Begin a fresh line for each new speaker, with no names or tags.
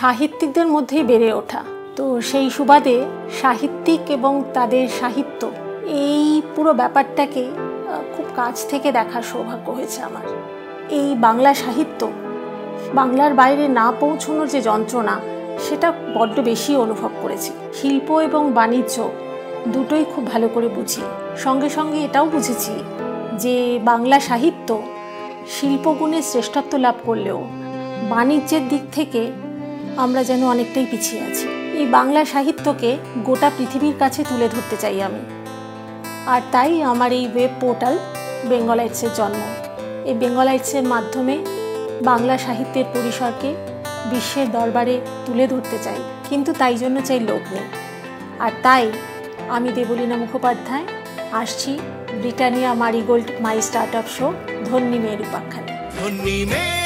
সাহিত্যিকদের মধ্যেই বেড়ে ওঠা। তো সেই সুবাদে সাহিত্যিক এবং তাদের সাহিত্য, এই পুরো ব্যাপারটাকে খুব কাছ থেকে দেখার সৌভাগ্য হয়েছে আমার। এই বাংলা সাহিত্য, বাংলার বাইরে না পৌঁছানোর যে যন্ত্রণা, সেটা বড্ড বেশি অনুভব করেছি। শিল্প এবং বাণিজ্য দুটোই খুব ভালো করে বুঝি। সঙ্গে সঙ্গে এটাও বুঝেছি যে বাংলা সাহিত্য শিল্পগুণে শ্রেষ্ঠত্ব লাভ করলেও বাণিজ্যের দিক থেকে আমরা যেন অনেকটাই পিছিয়ে আছি। এই বাংলা সাহিত্যকে গোটা পৃথিবীর কাছে তুলে ধরতে চাই আমি। আর তাই আমার এই ওয়েব পোর্টাল বেঙ্গলাইটসের জন্ম। এই বেঙ্গলাইটসের মাধ্যমে বাংলা সাহিত্যের পরিসরকে বিশ্বের দরবারে তুলে ধরতে চাই। কিন্তু তাই জন্য চাই লোক নেই। আর তাই আমি দেবলীনা মুখোপাধ্যায়, আসছি Britannia Marigold, my start up show, ধন্যী মেয়ের উপাখ্যানে।